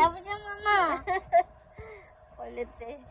Tapos yung mama. Kulit eh.